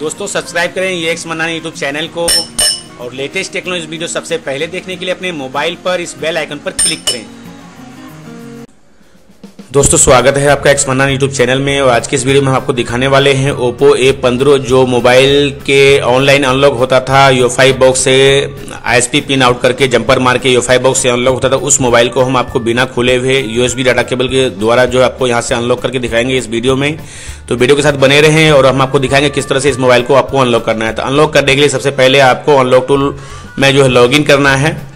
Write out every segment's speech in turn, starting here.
दोस्तों सब्सक्राइब करें ये एक्स मनानी यूट्यूब चैनल को और लेटेस्ट टेक्नोलॉजी वीडियो सबसे पहले देखने के लिए अपने मोबाइल पर इस बेल आइकन पर क्लिक करें। दोस्तों, स्वागत है आपका एक्स यूट्यूब चैनल में और आज के इस वीडियो में हम आपको दिखाने वाले हैं ओप्पो ए पंद्रह जो मोबाइल के ऑनलाइन अनलॉक होता था। यो फाइव बॉक्स से आईएसपी पिन आउट करके जंपर मार के यो फाइव बॉक्स से अनलॉक होता था। उस मोबाइल को हम आपको बिना खुले हुए यूएसबी डाटा केबल के द्वारा जो आपको यहाँ से अनलॉक करके दिखाएँगे इस वीडियो में। तो वीडियो के साथ बने रहे और हम आपको दिखाएँगे किस तरह से इस मोबाइल को आपको अनलॉक करना है। तो अनलॉक करने के लिए सबसे पहले आपको अनलॉक टूल में जो है लॉग करना है।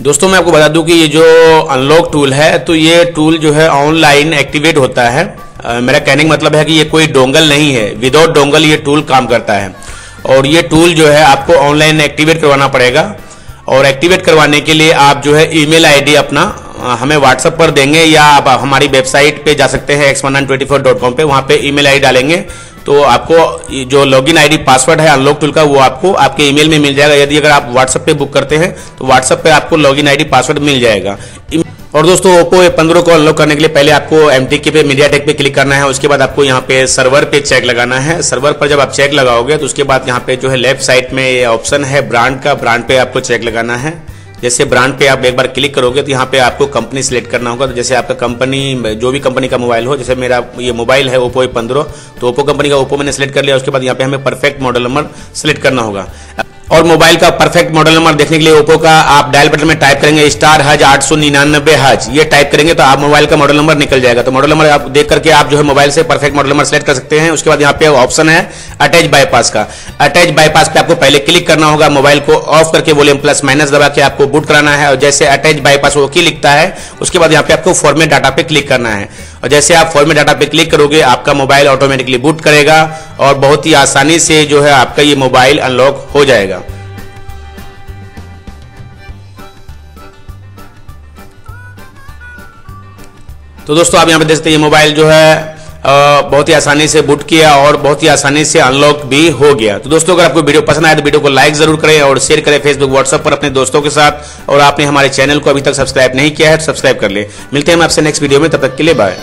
दोस्तों मैं आपको बता दूँ कि ये जो अनलॉक टूल है तो ये टूल जो है ऑनलाइन एक्टिवेट होता है। आ, मेरा कहने का मतलब है कि ये कोई डोंगल नहीं है। विदाउट डोंगल ये टूल काम करता है। और ये टूल जो है आपको ऑनलाइन एक्टिवेट करवाना पड़ेगा। और एक्टिवेट करवाने के लिए आप जो है ईमेल आईडी अपना हमें व्हाट्सएप पर देंगे या आप हमारी वेबसाइट पे जा सकते हैं X one nine twenty four dot com पर वहाँ पे ईमेल आईडी डालेंगे। तो आपको जो लॉगिन आईडी पासवर्ड है अनलॉक टूल का, वो आपको, आपके ईमेल में मिल जाएगा। यदि अगर आप व्हाट्सएप पे बुक करते हैं तो व्हाट्सएप पे आपको लॉगिन आईडी पासवर्ड मिल जाएगा। और दोस्तों ओप्पो ए पंद्रह को अनलॉक करने के लिए पहले आपको एम के पे मीडिया टेक पे क्लिक करना है। उसके बाद आपको यहाँ पे सर्वर पे चेक लगाना है। सर्वर पर जब आप चेक लगाओगे तो उसके बाद यहाँ पे जो है लेफ़्ट साइड में ऑप्शन है ब्रांड का ब्रांड पे आपको चेक लगाना है। जैसे ब्रांड पे आप एक बार क्लिक करोगे तो यहाँ पे आपको कंपनी सिलेक्ट करना होगा। तो जैसे आपका कंपनी जो भी कंपनी का मोबाइल हो, जैसे मेरा ये मोबाइल है ओप्पो पंद्रह तो ओप्पो कंपनी का ओप्पो मैंने सिलेक्ट कर लिया। उसके बाद यहाँ पे हमें परफेक्ट मॉडल नंबर सिलेक्ट करना होगा। और मोबाइल का परफेक्ट मॉडल नंबर देखने के लिए ओप्पो का आप डायल बटन में टाइप करेंगे स्टार हज आठ सौ निन्यानबे हज ये टाइप करेंगे तो आप मोबाइल का मॉडल नंबर निकल जाएगा। तो मॉडल नंबर आप देख करके आप जो है मोबाइल से परफेक्ट मॉडल नंबर सेलेक्ट कर सकते हैं। उसके बाद यहाँ पे ऑप्शन है अटैच बाईपास का। अटैच बाईपास पे आपको पहले क्लिक करना होगा मोबाइल को ऑफ़ करके वॉल्यूम प्लस माइनस दबा के आपको बूट कराना है। और जैसे अटैच बाईपास ओके लिखता है, उसके बाद यहाँ पे आपको फॉर्मेट डाटा पे क्लिक करना है। और जैसे आप फॉर्मेट डाटा पे क्लिक करोगे, आपका मोबाइल ऑटोमेटिकली बूट करेगा और बहुत ही आसानी से जो है आपका ये मोबाइल अनलॉक हो जाएगा। तो दोस्तों, आप यहाँ पे देख सकते हैं, ये मोबाइल जो है बहुत ही आसानी से बुट किया और बहुत ही आसानी से अनलॉक भी हो गया। तो दोस्तों, अगर आपको वीडियो पसंद आए तो वीडियो को लाइक ज़रूर करें और शेयर करें फेसबुक व्हाट्सएप पर अपने दोस्तों के साथ। और आपने हमारे चैनल को अभी तक सब्सक्राइब नहीं किया है तो सब्सक्राइब कर ले। मिलते हैं हम आपसे नेक्स्ट वीडियो में, तब तक के लिए बाय